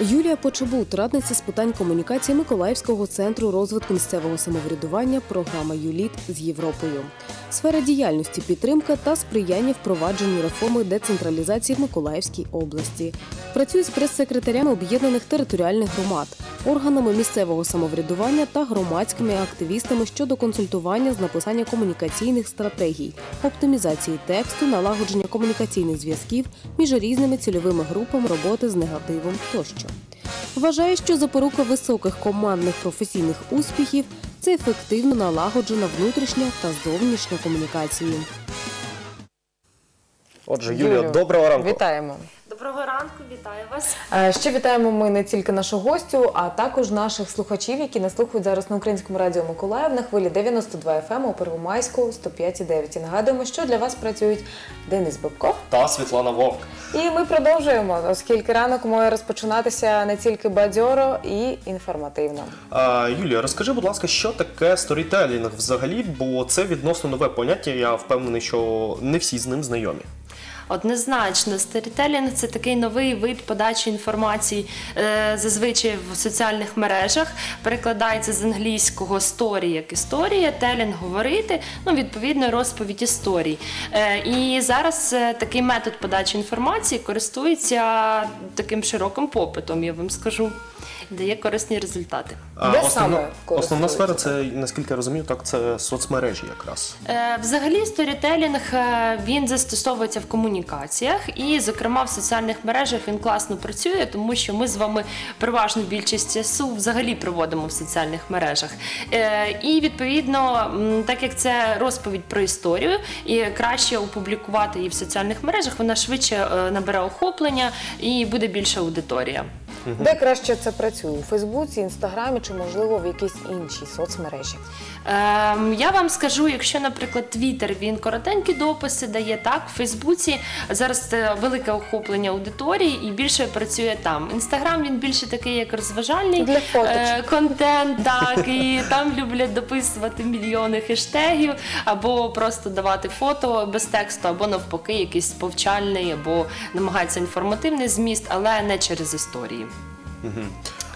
Юлія Почебут, радниця з питань комунікації Миколаївського центру розвитку місцевого самоврядування, програма U-LEAD з Європою. Сфера діяльності підтримка та сприяння впровадженню реформи децентралізації в Миколаївській області. Працює з прес-секретарями об'єднаних територіальних громад, органами місцевого самоврядування та громадськими активістами щодо консультування з написання комунікаційних стратегій, оптимізації тексту, налагодження комунікаційних зв'язків між різними цільовими групами роботи з негативом тощо. Вважає, що запорука високих командних професійних успіхів це ефективно налагоджена внутрішня та зовнішня комунікації. Отже, Юлія, доброго ранку. Вітаємо. Доброго ранку, вітаю вас. Е, Ще вітаємо ми не тільки нашу гостю, а також наших слухачів, які нас слухають зараз на українському радіо Миколаїв на хвилі 92 FM у Первомайську 105,9. І нагадуємо, що для вас працюють Денис Бабков. Та Світлана Вовк. І ми продовжуємо, оскільки ранок має розпочинатися не тільки бадьоро і інформативно. А, Юлія, розкажи, будь ласка, що таке сторітелінг взагалі, бо це відносно нове поняття. Я впевнений, що не всі з ним знайомі. Однозначно, сторітелінг це такий новий вид подачі інформації е, зазвичай в соціальних мережах. Перекладається з англійського story як історія, telling говорити, ну відповідно розповідь історій. Е, і зараз е, такий метод подачі інформації користується таким широким попитом, я вам скажу. Дає корисні результати. А, Де основна, саме основна сфера це, наскільки я розумію, так це соцмережі якраз. Е, Взагалі, сторітелінг е, він застосовується в комунікаціях, і, зокрема, в соціальних мережах він класно працює, тому що ми з вами переважну більшість часу взагалі проводимо в соціальних мережах. Е, І відповідно, м, так як це розповідь про історію, і краще опублікувати її в соціальних мережах, вона швидше е, набере охоплення і буде більша аудиторія. Де краще це працює? У Фейсбуці, Інстаграмі чи, можливо, в якійсь іншій соцмережі? Ем, я вам скажу, якщо, наприклад, Твіттер, він коротенькі дописи дає так, в Фейсбуці зараз велике охоплення аудиторії і більше працює там. Інстаграм він більше такий, як розважальний Для е, контент, так, і там люблять дописувати мільйони хештегів, або просто давати фото без тексту, або навпаки, якийсь повчальний, або намагається інформативний зміст, але не через історії.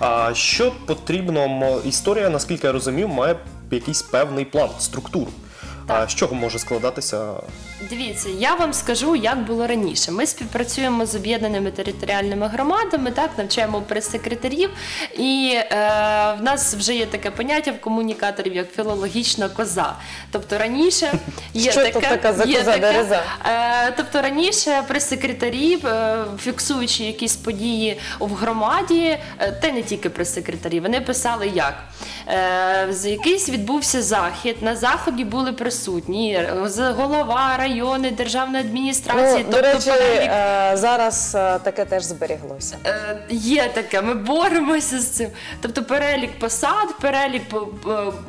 А що потрібно? Історія, наскільки я розумів, має якийсь певний план, структуру. А з чого може складатися? Дивіться, я вам скажу, як було раніше. Ми співпрацюємо з об'єднаними територіальними громадами, так навчаємо прес-секретарів, і е, в нас вже є таке поняття в комунікаторів, як філологічна коза. Тобто раніше є Що таке, така за є коза, таке, дереза? Е, тобто раніше прес-секретарі, е, фіксуючи якісь події в громаді, е, та й не тільки прес-секретарі, вони писали як. Е, Якийсь відбувся захід, на заході були присутні е, з- голова, райони, державної адміністрації. Ну, до речі, перелік е, зараз е, таке теж зберіглося. Е, Є таке, ми боремося з цим. Тобто перелік посад, перелік по-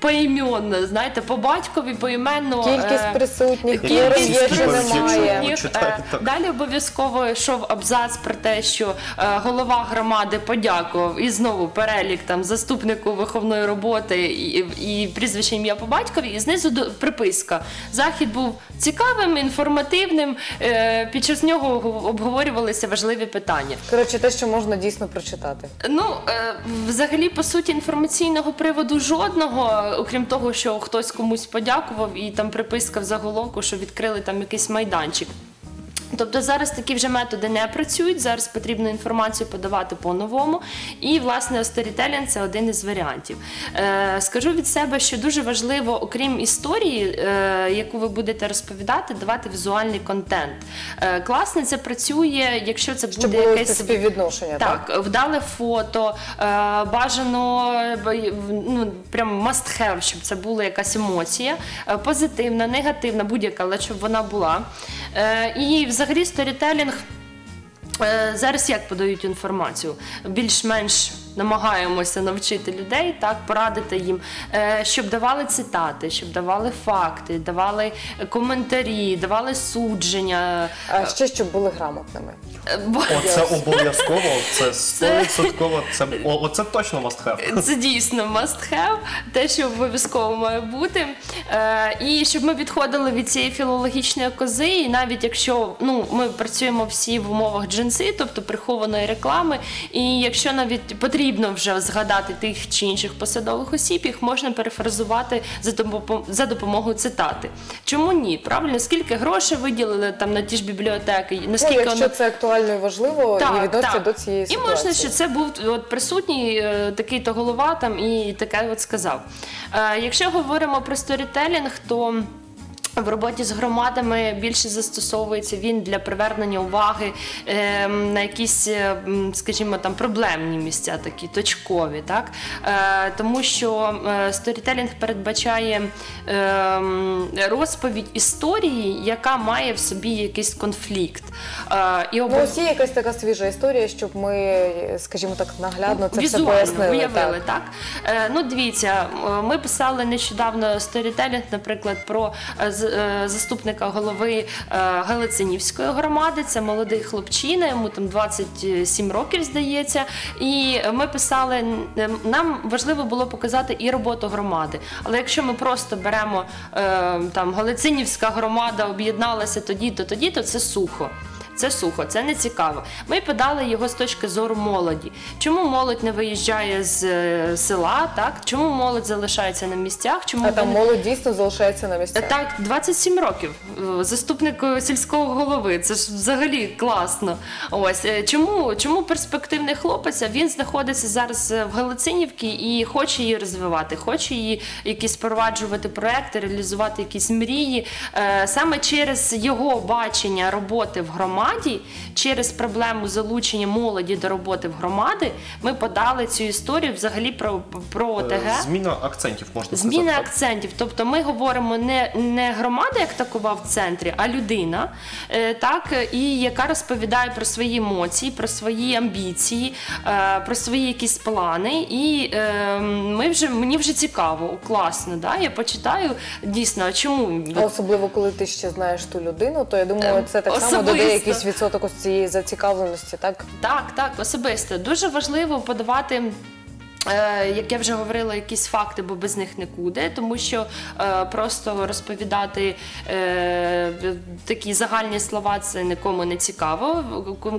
поіменно, знаєте, по батькові, поіменно. Кількість е, присутніх, Кількість є присутніх, читаю, Е. Далі обов'язково йшов абзац про те, що е, голова громади подякував і знову перелік там заступнику виховної роботи і, і прізвище ім'я по батькові, і знизу до- приписка. Захід був цікавим, інформативним. е, Під час нього обговорювалися важливі питання. Коротше, те, що можна дійсно прочитати. Ну, е, взагалі, по суті, інформаційного приводу жодного, окрім того, що хтось комусь подякував, і там приписка в заголовку, що відкрили там якийсь майданчик. Тобто зараз такі вже методи не працюють. Зараз потрібно інформацію подавати по-новому. І, власне, сторітелінг – це один із варіантів. Е, скажу від себе, що дуже важливо, окрім історії, е, яку ви будете розповідати, давати візуальний контент. Е, класно це працює, якщо це буде було якесь співвідношення, так? так, вдале фото, е, бажано ну, прям must have, щоб це була якась емоція, е, позитивна, негативна, будь-яка, але щоб вона була. Е, І взагалі сторітелінг. е, Зараз як подають інформацію? Більш-менш намагаємося навчити людей, так порадити їм, е, щоб давали цитати, щоб давали факти, давали коментарі, давали судження. А ще щоб були грамотними. Е, Оце обов'язково, це стовідсотково, це оце точно must have. Це дійсно must have, те, що обов'язково має бути. Е, і щоб ми відходили від цієї філологічної кози, і навіть якщо ну, ми працюємо всі в умовах джинси, тобто прихованої реклами, і якщо навіть потрібно вже згадати тих чи інших посадових осіб, їх можна перефразувати за допом- за допомогою цитати. Чому ні? Правильно, скільки грошей виділили там на ті ж бібліотеки, Ну, якщо воно це актуально і важливо, і відноситься до цієї і можна, що це був от присутній е, такий-то голова там і таке от сказав. Е, якщо говоримо про сторітелінг, то в роботі з громадами більше застосовується він для привернення уваги е, на якісь, е, скажімо, там проблемні місця, такі точкові, так е, тому що е, сторітелінг передбачає е, розповідь історії, яка має в собі якийсь конфлікт. І Ну, обов- ось є якась така свіжа історія, щоб ми, скажімо так, наглядно це все пояснили. уявили, так. так? Ну, дивіться, ми писали нещодавно сторітелінг, наприклад, про заступника голови е, Галицинівської громади. Це молодий хлопчина, йому там 27 років, здається. І ми писали, е, нам важливо було показати і роботу громади. Але якщо ми просто беремо е, там Галицинівська громада об'єдналася тоді-то, тоді-то це сухо. Це сухо, це не цікаво. Ми подали його з точки зору молоді. Чому молодь не виїжджає з е, села? Так чому молодь залишається на місцях? Чому А там вони- молодь дійсно залишається на місцях. так, 27 років. Е, Заступник е, сільського голови. Це ж взагалі класно. Ось е, чому, чому перспективний хлопець? а Він знаходиться зараз е, в Галицинівці і хоче її розвивати, хоче її якісь впроваджувати проекти, реалізувати якісь мрії. Е, Саме через його бачення роботи в громаді, через проблему залучення молоді до роботи в громади, ми подали цю історію взагалі про, про ОТГ. Е, Зміна акцентів можна сказати. так? акцентів. Тобто ми говоримо не, не громада, як такова в центрі, а людина, е, так, і яка розповідає про свої емоції, про свої амбіції, е, про свої якісь плани. І ми вже, мені вже цікаво, класно. Да? Я почитаю дійсно, а чому? Особливо, коли ти ще знаєш ту людину, то я думаю, Е, це так само особисто. додає якийсь відсоток ось цієї зацікавленості, так? Так, так, особисто. Дуже важливо подавати. Е, Як я вже говорила, якісь факти, бо без них нікуди, тому що е, просто розповідати е, такі загальні слова це нікому не цікаво.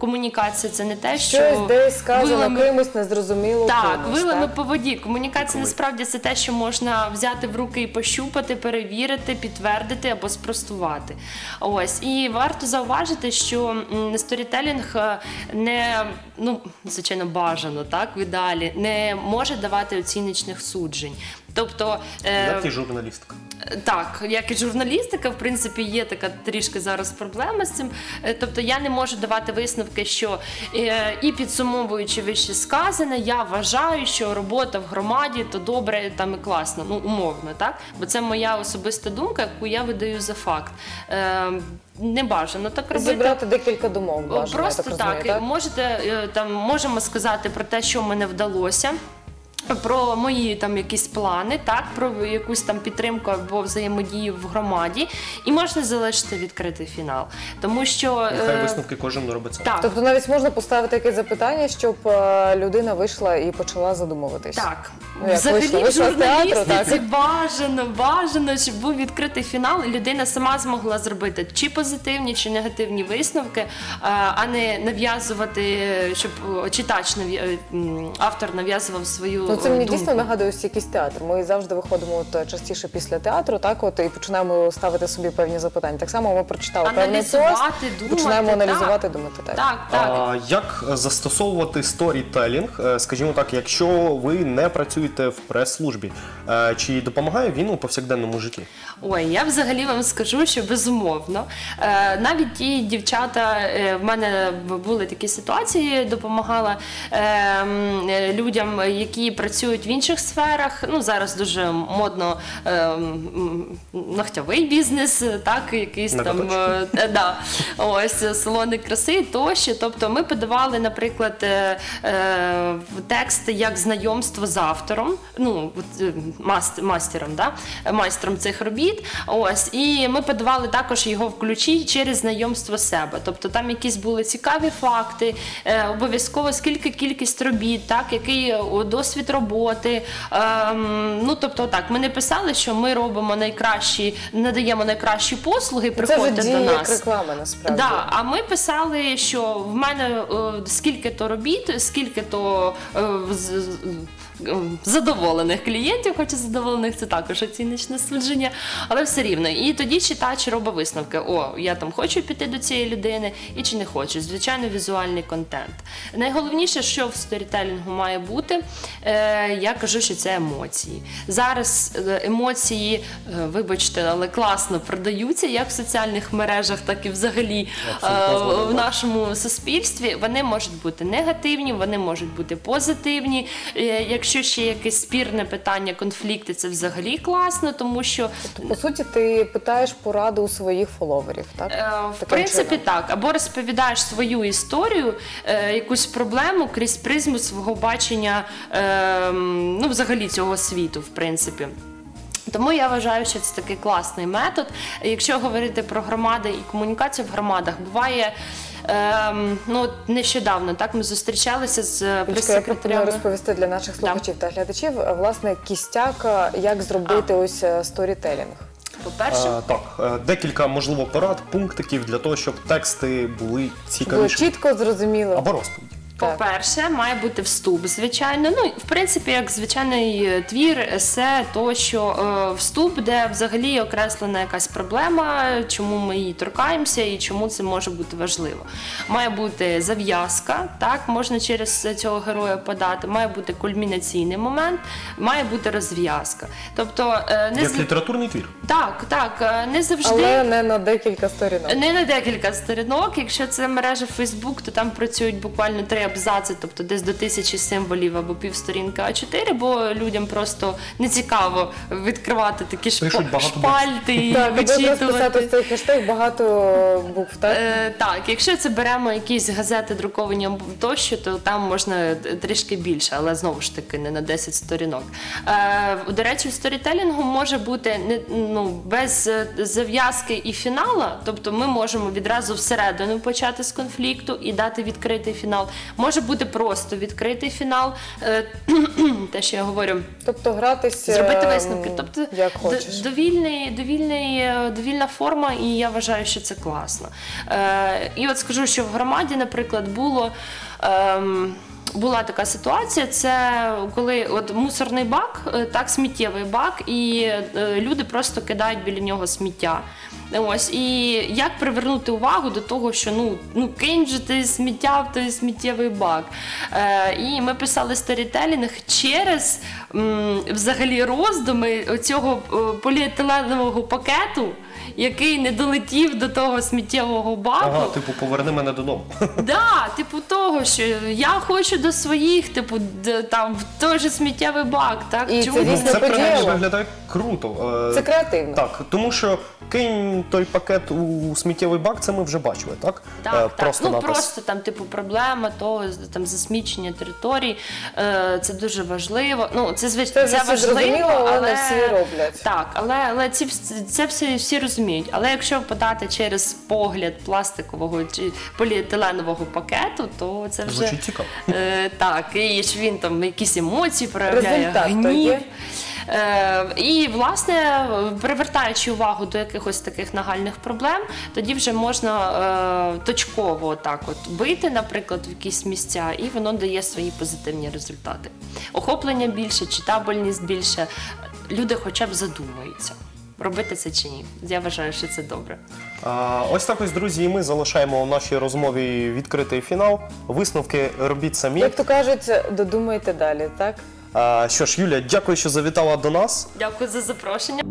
Комунікація це не те, що Щось десь сказано вилами- кимось незрозуміло. так, комусь, вилами так? по воді. Комунікація насправді це те, що можна взяти в руки і пощупати, перевірити, підтвердити або спростувати. Ось і варто зауважити, що сторітелінг не ну звичайно бажано, так в ідеалі не може давати оціночних суджень. Тобто е, Як і журналістика. так, як і журналістика, в принципі, є така трішки зараз проблема з цим. Е, Тобто я не можу давати висновки, що е, і підсумовуючи вище сказане, я вважаю, що робота в громаді то добре там і класно, ну умовно, так? Бо це моя особиста думка, яку я видаю за факт. Е, не бажано так робити. Зібрати декілька думок, бажано, Просто я так, так, розумію, так? можете е, там можемо сказати про те, що мене вдалося. Про мої там якісь плани, так про якусь там підтримку або взаємодію в громаді, і можна залишити відкритий фінал, тому що Нехай е, висновки кожен робить сам. так, Тобто навіть можна поставити якесь запитання, щоб е, людина вийшла і почала задумуватись. Так, Ну, як взагалі в Вийшла з театру, журналістиці бажано, бажано, щоб був відкритий фінал, і людина сама змогла зробити чи позитивні, чи негативні висновки, а а не нав'язувати, щоб е, читач нав'я- м, автор нав'язував свою Ну, це мені думку. дійсно нагадує ось якийсь театр. Ми завжди виходимо от е, частіше після театру, так от і починаємо ставити собі певні запитання. Так само ми прочитали певний пост, Аналізувати, думати, починаємо так. думати так. Так, так. А, як застосовувати сторітелінг, е, скажімо так, якщо ви не працюєте в прес-службі? Е, Чи допомагає він у повсякденному житті? Ой, я взагалі вам скажу, що безумовно. Навіть ті дівчата, в мене були такі ситуації, допомагала людям, які працюють в інших сферах. Ну зараз дуже модно е, м, ногтєвий бізнес, так якийсь там е, да, ось е, салони краси тощо. Тобто ми подавали, наприклад, е, е, текст як знайомство з автором, ну е, маст- мастером, да, е, майстром цих робіт. Ось і ми подавали також його в ключі через знайомство себе. Тобто там якісь були цікаві факти, е, обов'язково скільки кількість робіт, так який е, досвід роботи. Ем, ну тобто, так, ми не писали, що ми робимо найкращі, надаємо найкращі послуги. Це вже до нас як реклама насправді. Да, а ми писали, що в мене е, скільки то робіт, скільки то е, з- з- е, задоволених клієнтів, хоча задоволених це також оціночне судження, але все рівно. І тоді читач робить висновки: о, я там хочу піти до цієї людини і чи не хочу. Звичайно, візуальний контент. Найголовніше, що в сторітелінгу має бути, е, я кажу, що це емоції. Зараз е, емоції, е, вибачте, але класно продаються як в соціальних мережах, так і взагалі е, в нашому суспільстві. Вони можуть бути негативні, вони можуть бути позитивні. Е, Якщо ще якесь спірне питання, конфлікти, це взагалі класно, тому що По суті, ти питаєш пораду у своїх фоловерів, так? Е, В Таким принципі, чином. так. Або розповідаєш свою історію, е, якусь проблему крізь призму свого бачення е, ну, взагалі цього світу, в принципі. Тому я вважаю, що це такий класний метод. Якщо говорити про громади і комунікацію в громадах, буває. Ем, ну, от нещодавно так ми зустрічалися з Юлічка, я пропоную прес-секретарями. розповісти для наших слухачів та глядачів, е, власне, кістяк, е, як зробити ось е, сторітелінг. По-перше, Е, так, е, декілька можливо порад, пунктиків для того, щоб тексти були Було чітко зрозуміло. Або розповіді. По-перше, має бути вступ, звичайно. Ну, в принципі, як звичайний е, твір, есе, тощо е, вступ, де взагалі окреслена якась проблема, чому ми її торкаємося і чому це може бути важливо. Має бути зав'язка, так, можна через цього героя подати, має бути кульмінаційний момент, має бути розв'язка. Тобто, е, не Як з- літературний твір. так, так, е, не завжди. Але не на декілька сторінок. Не на декілька сторінок. Якщо це мережа Facebook, то там працюють буквально три абзаци, тобто десь до тисячі символів або півсторінка А4, бо людям просто не цікаво відкривати такі багато шпальти і Так, вичитувати. цей хештег багато букв, так? Е, так, якщо це беремо якісь газети друковані або тощо, то там можна трішки більше, але знову ж таки не на 10 сторінок. Е, до речі, в сторітелінгу може бути не ну без е, зав'язки і фінала, тобто ми можемо відразу всередину почати з конфлікту і дати відкритий фінал. Може бути просто відкритий фінал, е, те, що я говорю. Тобто гратись Зробити ем, висновки. Тобто як хочеш. довільний, довільний, е, довільна форма, і я вважаю, що це класно. Е, і от скажу, що в громаді, наприклад, було. ем, була така ситуація, це коли от мусорний бак, так сміттєвий бак, і люди просто кидають біля нього сміття. Ось і як привернути увагу до того, що ну ну кинь же ти сміття в той сміттєвий бак. Е, і ми писали сторітелінг через м, взагалі роздуми цього поліетиленового пакету, який не долетів до того сміттєвого баку. Ага, типу, поверни мене додому. Да, типу того, що я хочу до своїх, типу, там в той же сміттєвий бак, так І чому це дійсно Це виглядає круто. Е, Це креативно. Так, тому що кинь той пакет у сміттєвий бак, це ми вже бачили, так? Так, Е, так. Просто ну напис. просто там, типу, проблема того, там засмічення територій. Е, це дуже важливо. Ну, це звич... Це вже всі важливо, зрозуміло, але але не всі роблять. Так, але, але ці, вс- це всі, всі розуміють. Але якщо подати через погляд пластикового чи поліетиленового пакету, то це вже Звучить цікаво. Е, так, і ж він там якісь емоції проявляє, Результат то гнів. є. Е, і, власне, привертаючи увагу до якихось таких нагальних проблем, тоді вже можна е, точково так от бити, наприклад, в якісь місця, і воно дає свої позитивні результати. Охоплення більше, читабельність більше. Люди хоча б задумаються, робити це чи ні. Я вважаю, що це добре. А, ось так ось, друзі, і ми залишаємо в нашій розмові відкритий фінал. Висновки робіть самі. Як то кажуть, додумайте далі, так? Що ж, Юля, дякую, що завітала до нас. Дякую за запрошення.